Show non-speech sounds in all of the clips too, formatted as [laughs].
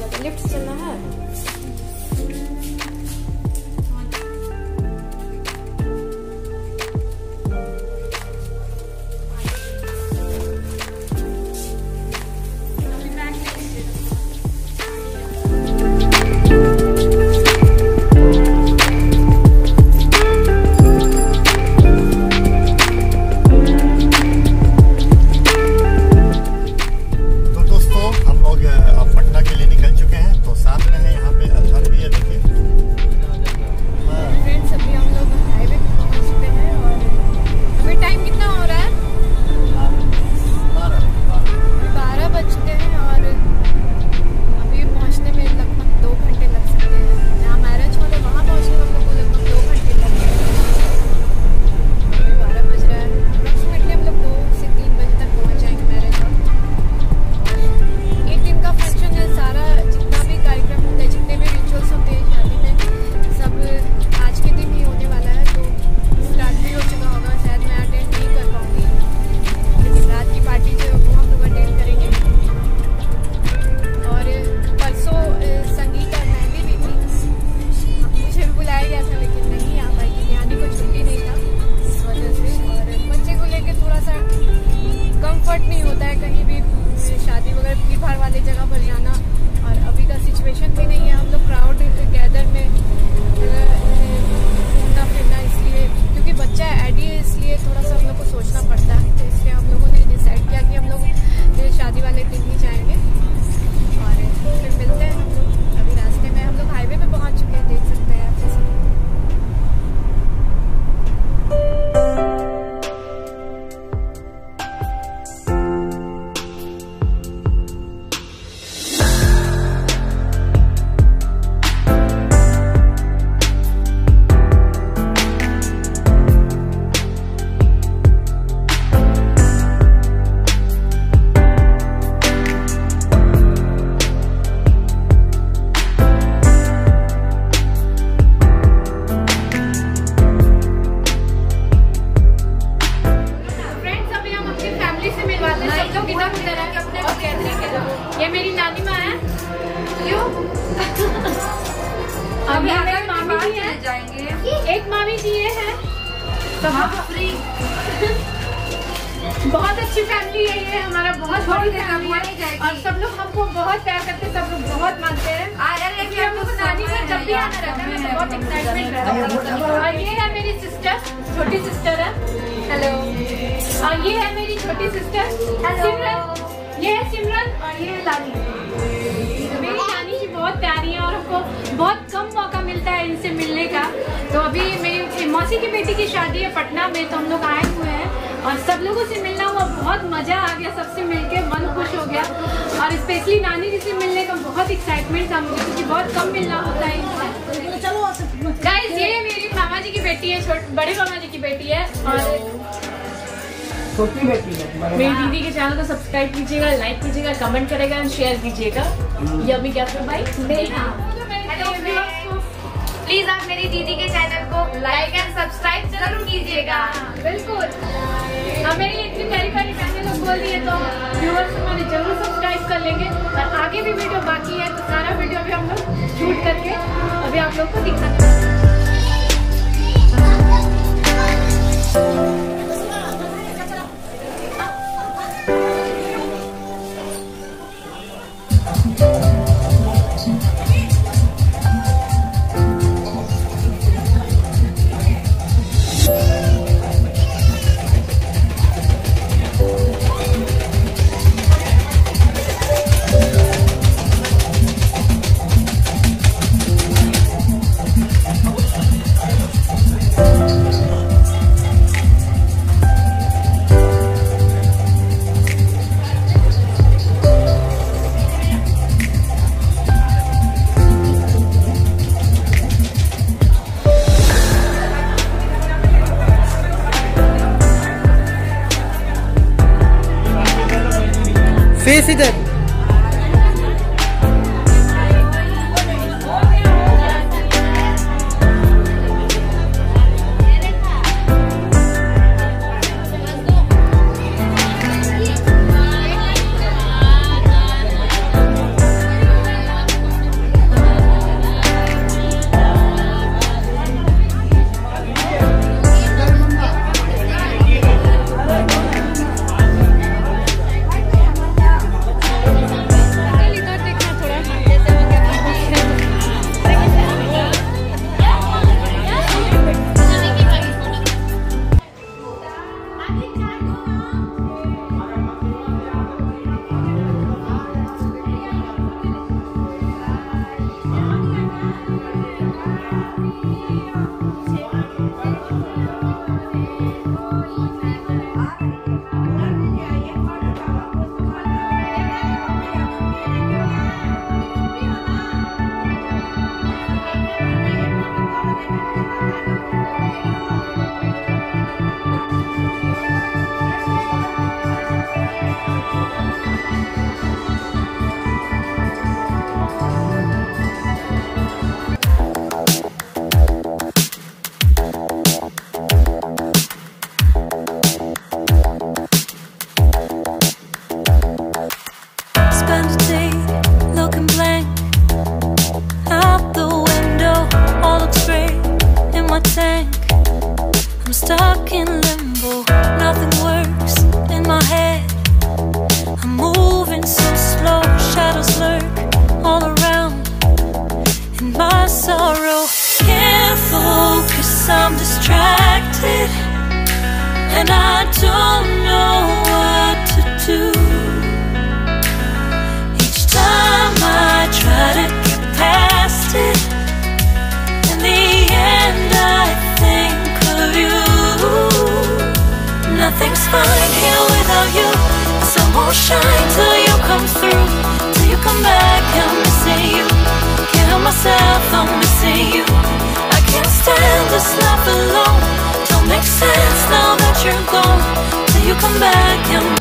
चलिए हम लोग चलते लिफ्ट से चलना है मिलवाते हैं सब लोग इधर उधर हैं और कहते हैं कि ये मेरी नानी माँ है। क्यों? [laughs] अभी हमारी मामी जी है। जाएँगे। एक मामी जी ये है। तो हाँ फ्री। [laughs] बहुत अच्छी फैमिली है ये हमारा बहुत बड़ी फैमिली है। और सब लोग हमको बहुत प्यार करते हैं सब लोग बहुत मानते हैं। क्योंकि हम लोग नानी का जब भी आना रहता है तो बहुत एक्साइटमेंट रहता है। और ये है मेरी सिस्टर छोटी सिस्टर है। हेलो और ये है मेरी छोटी सिस्टर सिमरन ये है सिमरन और ये है लानी मेरी नानी जी बहुत प्यारी है और हमको बहुत कम मौका मिलता है इनसे मिलने का। तो अभी मेरी मौसी की बेटी की शादी है पटना में तो हम लोग आए हुए हैं और सब लोगों से मिलना हुआ बहुत मज़ा आ गया सबसे मिलके मन खुश हो गया। और स्पेशली नानी जी से मिलने का बहुत एक्साइटमेंट था मुझे क्योंकि बहुत कम मिलना होता है इनसे। गाइस ये मेरी मामा जी की बेटी है छोट बड़े मामा जी की बेटी है और छोटी बेटी है मेरी दीदी के चैनल को सब्सक्राइब कीजिएगा लाइक कीजिएगा कमेंट करेगा एंड शेयर कीजिएगा। यम्मी कैफ़े भाई? हेलो प्लीज़ आप मेरी दीदी के चैनल को लाइक एंड सब्सक्राइब ज़रूर कीजिएगा। बिल्कुल। अब मेरी इतनी प्यारी प्यारी बहनें लोग बोल दिए तो व्यूअर्स हमारे ज़रूर सब्सक्राइब कर लेंगे। और आगे भी वीडियो बाकी है तो सारा वीडियो भी हम लोग शूट करके अभी आप लोग को दिखाते हैं। Focus. I'm distracted, and I don't know what to do. Each time I try to get past it, in the end I think of you. Nothing's fine here without you. The sun won't shine till you come through. Till you come back, I'm missing you. Can't help myself, I'm missing you. Can't stand this life alone. Don't make sense now that you're gone. Till you come back, I'm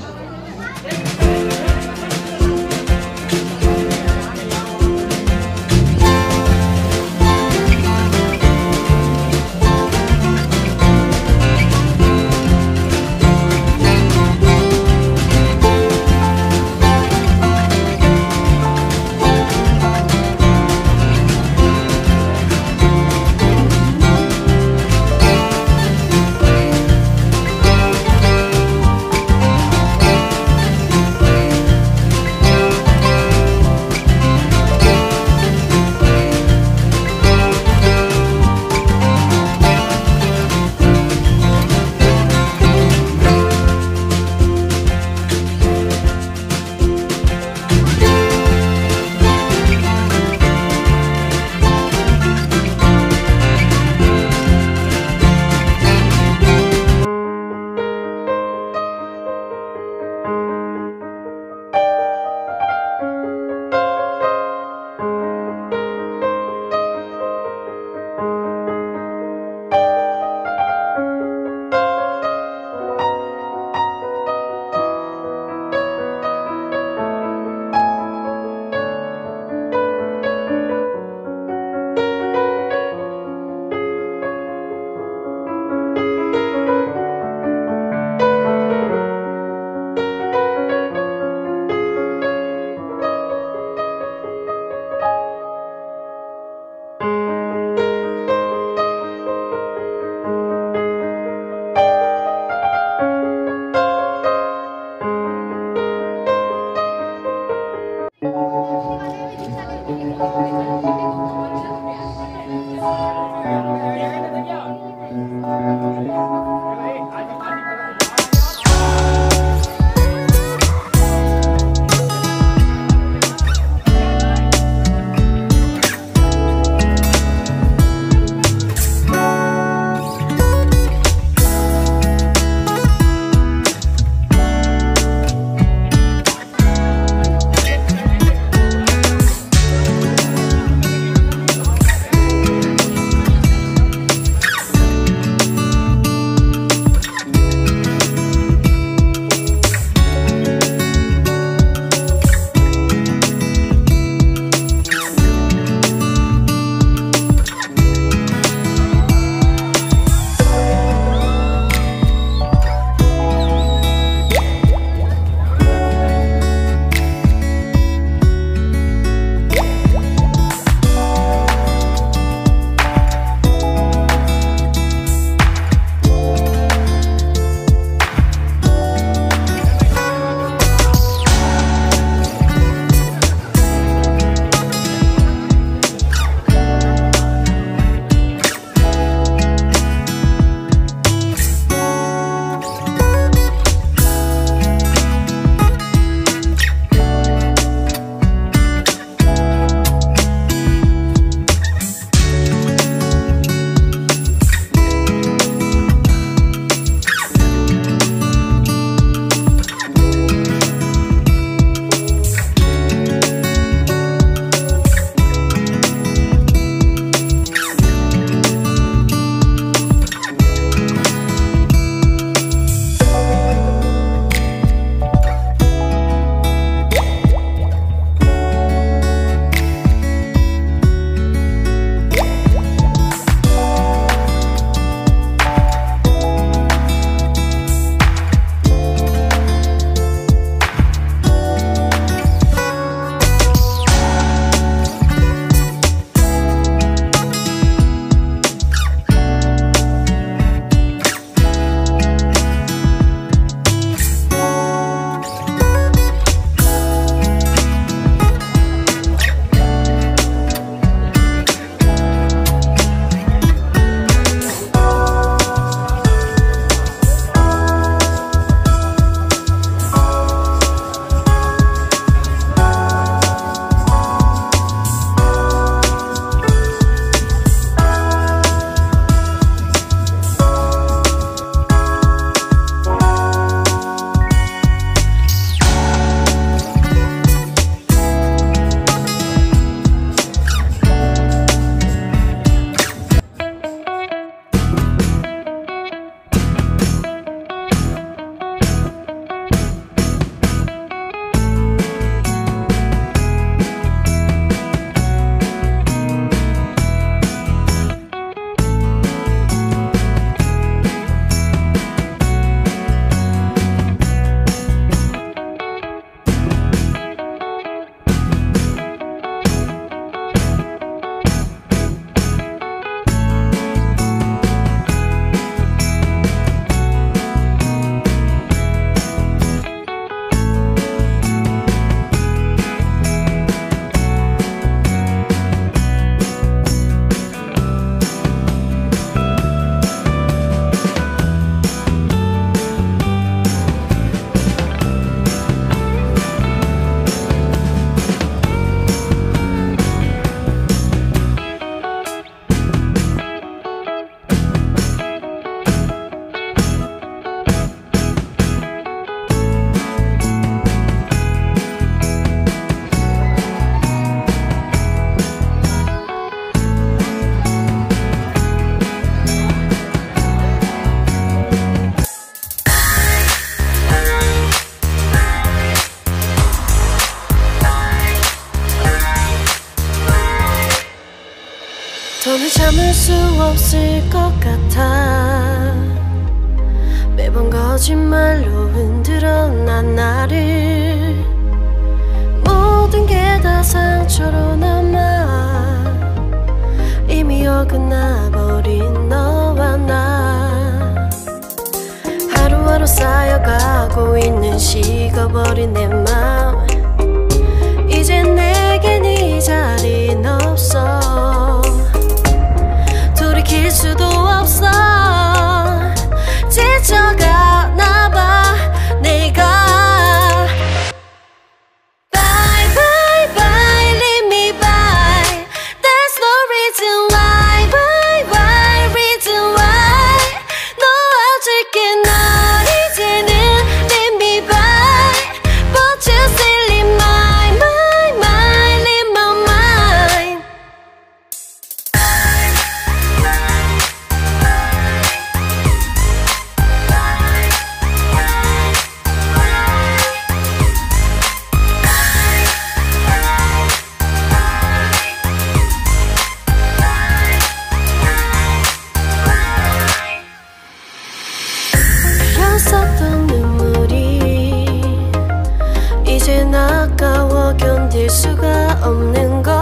수 없을 것 같아. 매번 거짓말로 흔들어 난 나를. 모든 게 다 상처로 남아 이미 어긋나버린 너와 나. 하루하루 쌓여가고 있는 식어버린 내 마음. 이제 내겐 이 자리 너 있었던 눈물이 이제 아까워 견딜 수가 없는 것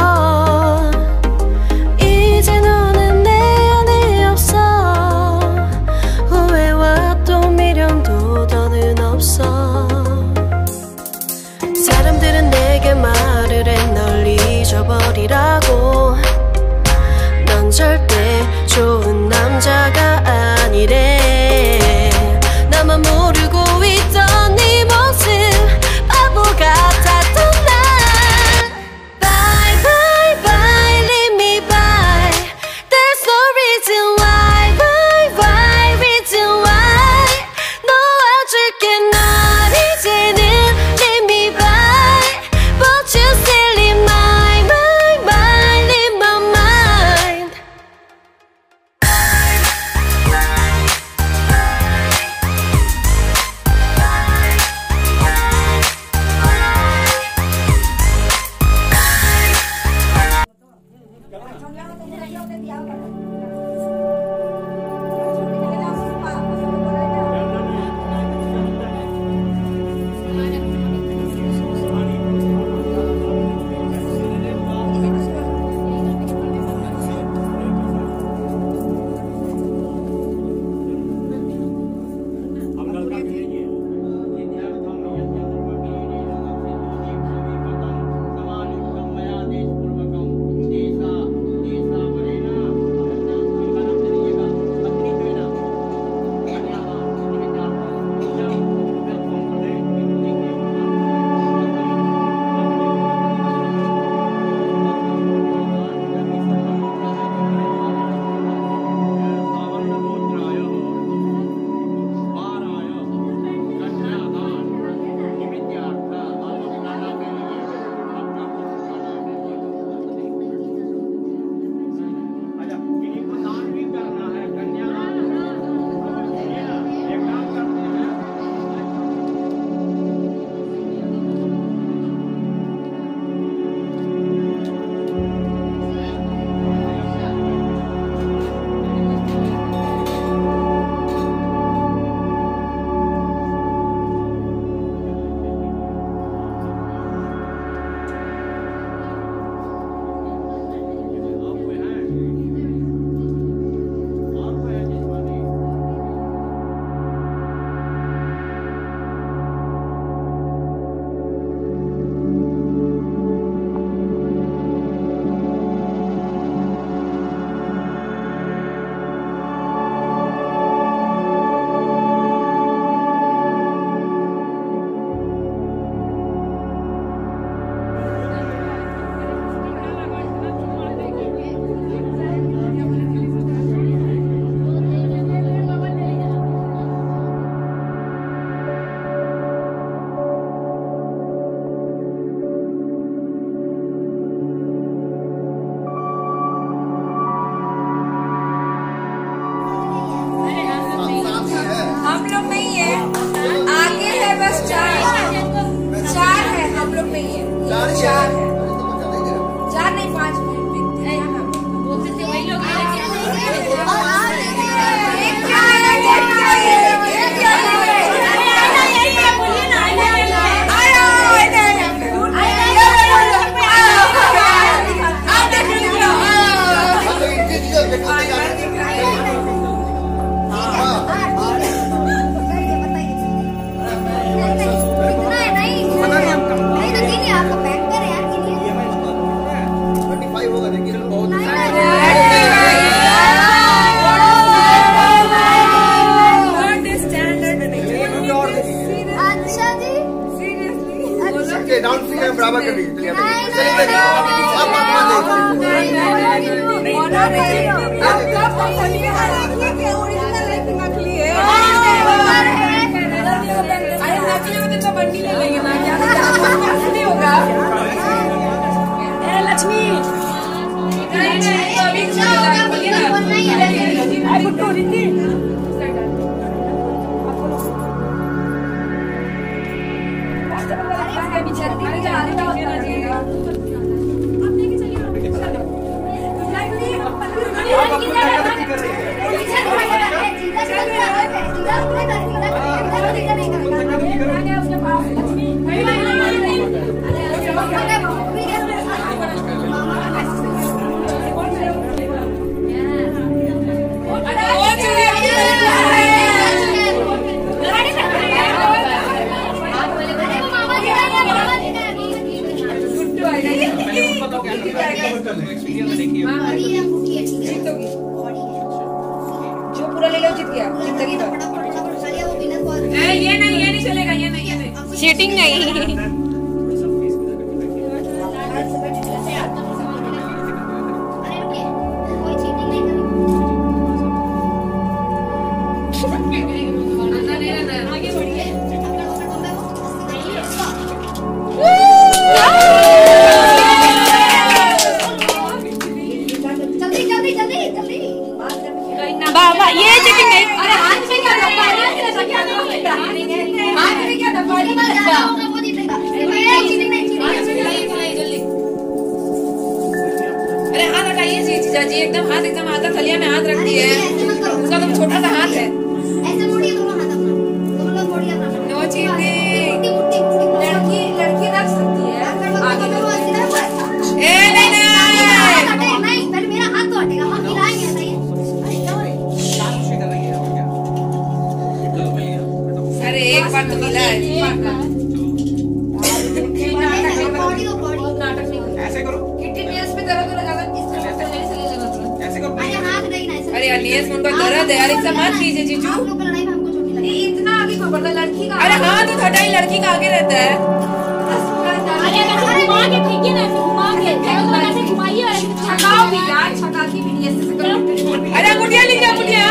cheating नहीं। समझ लीजिए जीजू। इतना आगे खबर बढ़ता लड़की का अरे हाँ तो थोड़ा ही लड़की का आगे रहता है। अरे गुड़िया लीजिए गुड़िया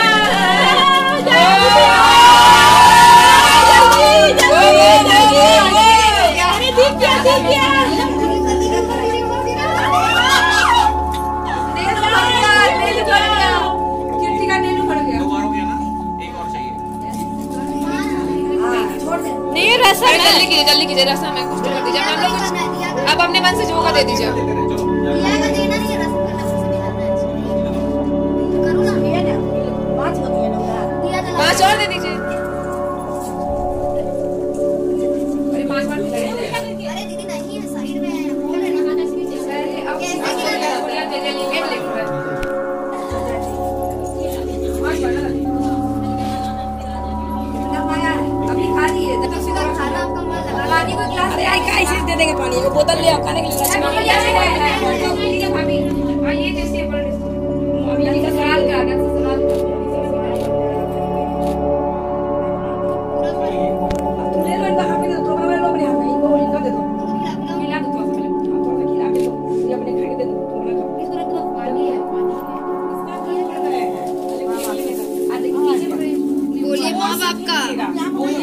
नहीं कीजिए रस्म में कुछ कर दीजिए आप लोग कुछ आप अपने मन से जो होगा दे दीजिए। पाँच और दे दीजिए। 这个